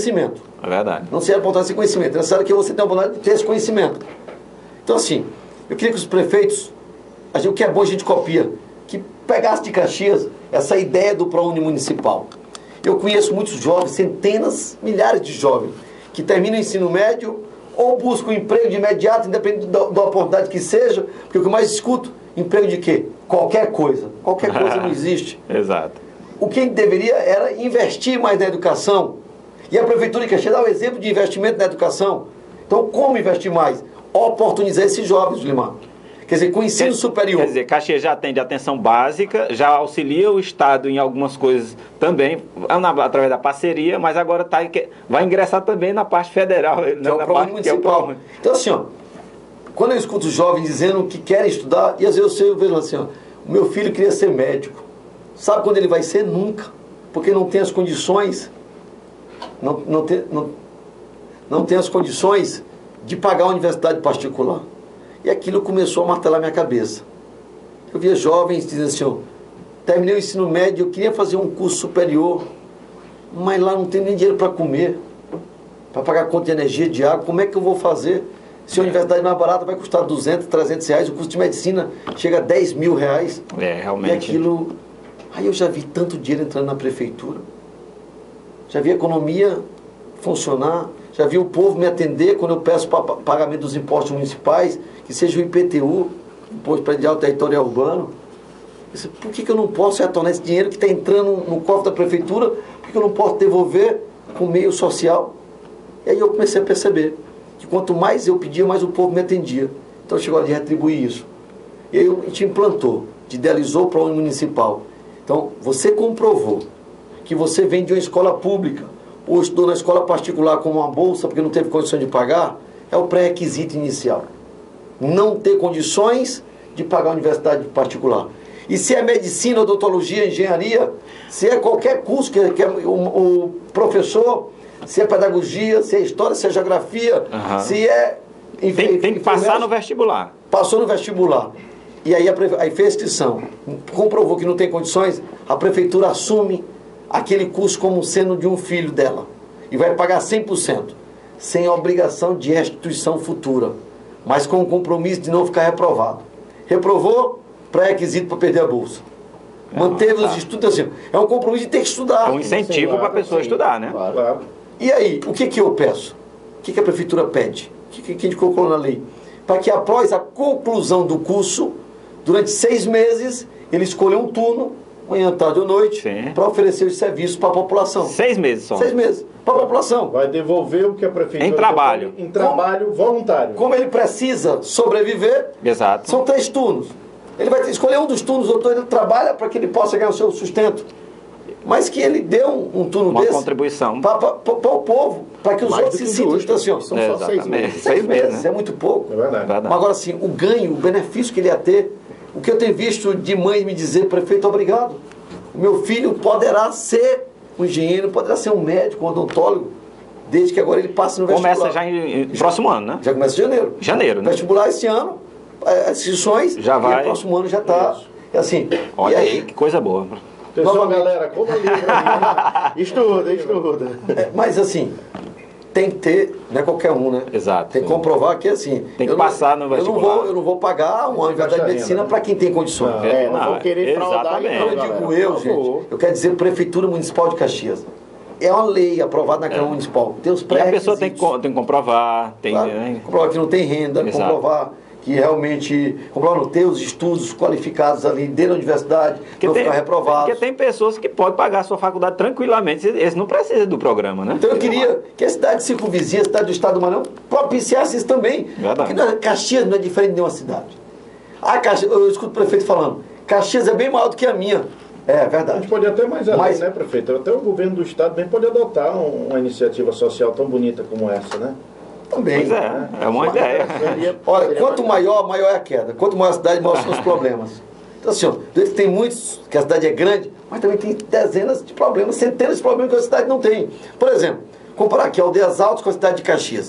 conhecimento. É verdade. Não se apontar esse conhecimento. É necessário que você tenha oportunidade de ter esse conhecimento. Então, assim, eu queria que os prefeitos, a gente, o que é bom a gente copia, que pegasse de Caxias essa ideia do ProUni municipal. Eu conheço muitos jovens, centenas, milhares de jovens, que terminam o ensino médio ou buscam um emprego de imediato, independente da, da oportunidade que seja, porque o que eu mais escuto, emprego de quê? Qualquer coisa. Qualquer coisa não existe. Exato. O que a gente deveria era investir mais na educação. E a Prefeitura Caxias dá o exemplo de investimento na educação. Então, como investir mais? Oportunizar esses jovens, Limar. Quer dizer, com ensino Quer- superior. Quer dizer, Caxias já atende atenção básica, já auxilia o Estado em algumas coisas também, na- através da parceria, mas agora tá, vai ingressar também na parte federal. que é o na que é o municipal. ProUni. Então, assim, ó, quando eu escuto jovens dizendo que querem estudar, e às vezes eu vejo assim, ó, o meu filho queria ser médico. Sabe quando ele vai ser? Nunca. Porque não tem as condições, não, não, tem, não, não tem as condições de pagar a universidade particular. E aquilo começou a martelar minha cabeça. Eu via jovens dizendo assim, ó, terminei o ensino médio, eu queria fazer um curso superior, mas lá não tem nem dinheiro para comer para pagar conta de energia, de água, como é que eu vou fazer? Se a universidade mais barata vai custar 200, 300 reais, o custo de medicina chega a 10 mil reais. É, E realmente. aquilo. Aí eu já vi tanto dinheiro entrando na prefeitura, já vi a economia funcionar, já vi o povo me atender quando eu peço pagamento dos impostos municipais, que seja o IPTU, Imposto Predial Territorial Urbano. Por que, que eu não posso retornar esse dinheiro que está entrando no cofre da prefeitura? Por que, eu não posso devolver com meio social? E aí eu comecei a perceber que quanto mais eu pedia, mais o povo me atendia. Então chegou a de retribuir isso. E aí a gente implantou, idealizou o municipal. Então, você comprovou que você vem de uma escola pública ou estudou na escola particular com uma bolsa porque não teve condição de pagar, é o pré-requisito inicial. Não ter condições de pagar a universidade particular. E se é medicina, odontologia, engenharia, se é qualquer curso que, que é o, o professor, se é pedagogia, se é história, se é geografia, Aham. se é. Tem, tem que passar no vestibular. Passou no vestibular. E aí, a aí fez inscrição. Comprovou que não tem condições, a prefeitura assume aquele curso como sendo de um filho dela. E vai pagar 100%, sem obrigação de restituição futura, mas com o compromisso de não ficar reprovado. Reprovou, pré-requisito para perder a bolsa. Manteve os tá. estudos assim. É um compromisso de ter que estudar. É um incentivo para a pessoa sim. estudar, né? Claro. Claro. E aí, o que, que eu peço? O que, que a prefeitura pede? O que, que a gente colocou na lei? Para que após a conclusão do curso, durante seis meses, ele escolha um turno, manhã, tarde ou noite, para oferecer os serviços para a população. Seis meses só. Seis meses, para a população. Vai devolver o que a prefeitura... Em trabalho. Em trabalho voluntário. Como ele precisa sobreviver, Exato. são três turnos. Ele vai escolher um dos turnos, o outro ele trabalha para que ele possa ganhar o seu sustento. Mas que ele dê um, um turno Uma desse contribuição. para o povo, para que os Mais outros se sintam. justo. Então, assim, ó, São só seis meses. Seis meses, é né? muito pouco. É verdade. Verdade. Mas agora sim, o ganho, o benefício que ele ia ter, o que eu tenho visto de mãe me dizer, prefeito, obrigado. O meu filho poderá ser um engenheiro, poderá ser um médico, um odontólogo, desde que agora ele passe no vestibular. Começa já em, em próximo ano, né? Já começa em janeiro. Janeiro, né? Vestibular esse ano, eh, as inscrições, Já e vai. o próximo ano já está. É assim. Olha e aí, que coisa boa. Novamente. galera, como livro aí. Estuda, estuda. É, mas assim, tem que ter, não é qualquer um, né? Exato. Tem que comprovar que assim. Tem que eu passar no eu não vestibular. vou, eu não vou pagar uma universidade de medicina né? para quem tem condições. Não. É, não, Não, vou querer fraudar exatamente. não, Eu digo eu, gente. Eu quero dizer Prefeitura Municipal de Caxias. É uma lei aprovada na Câmara Municipal. Tem os E a pessoa tem que, tem que comprovar, tem, Claro, né? comprovar que não tem renda, Exato. comprovar que realmente comprovar não ter os estudos qualificados ali dentro da universidade, não ficar reprovado. porque tem pessoas que podem pagar a sua faculdade tranquilamente, eles não precisam do programa, né? Então eu queria que a cidade circunvizinha, a cidade do estado do Maranhão, propiciasse isso também. Verdade. Porque não é- Caxias não é diferente de nenhuma cidade. Ah, Caxias, eu escuto o prefeito falando, Caxias é bem maior do que a minha. É A verdade. gente pode até mais além, Mas- né, prefeito? Até o governo do estado bem pode adotar um- uma iniciativa social tão bonita como essa, né? Também. Pois é, é uma ideia. Seria- Olha, seria quanto maior, maior é a queda. Quanto maior a cidade, maior são os problemas. Então, assim, ó, tem muitos, que a cidade é grande, mas também tem dezenas de problemas, centenas de problemas que a cidade não tem. Por exemplo, comparar aqui Aldeias Altas com a cidade de Caxias.